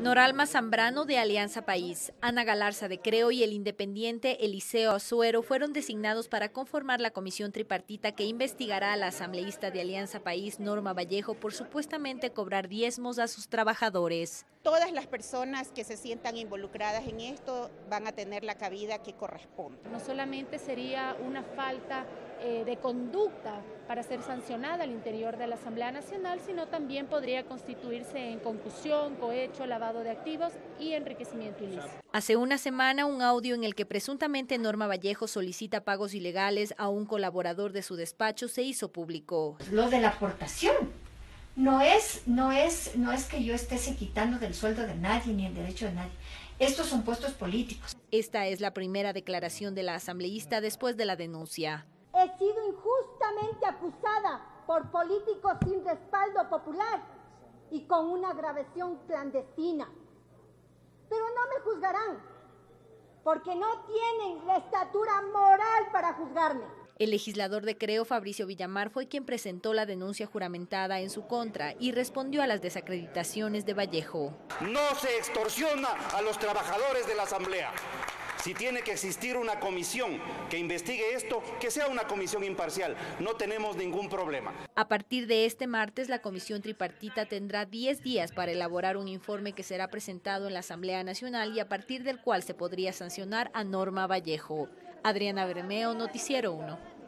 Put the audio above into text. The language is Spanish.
Noralma Zambrano de Alianza País, Ana Galarza de Creo y el independiente Eliseo Azuero fueron designados para conformar la comisión tripartita que investigará a la asambleísta de Alianza País, Norma Vallejo, por supuestamente cobrar diezmos a sus trabajadores. Todas las personas que se sientan involucradas en esto van a tener la cabida que corresponde. No solamente sería una falta eh, de conducta para ser sancionada al interior de la Asamblea Nacional, sino también podría constituirse en concusión, cohecho, lavado de activos y enriquecimiento ilícito. Hace una semana, un audio en el que presuntamente Norma Vallejo solicita pagos ilegales a un colaborador de su despacho se hizo público. Lo de la aportación. No es, no es, no es que yo esté quitando del sueldo de nadie ni el derecho de nadie. Estos son puestos políticos. Esta es la primera declaración de la asambleísta después de la denuncia. He sido injustamente acusada por políticos sin respaldo popular y con una grabación clandestina. Pero no me juzgarán, porque no tienen la estatura moral para juzgarme. El legislador de Creo, Fabricio Villamar, fue quien presentó la denuncia juramentada en su contra y respondió a las desacreditaciones de Vallejo. No se extorsiona a los trabajadores de la Asamblea. Si tiene que existir una comisión que investigue esto, que sea una comisión imparcial. No tenemos ningún problema. A partir de este martes, la comisión tripartita tendrá 10 días para elaborar un informe que será presentado en la Asamblea Nacional y a partir del cual se podría sancionar a Norma Vallejo. Adriana Bermeo, Noticiero 1.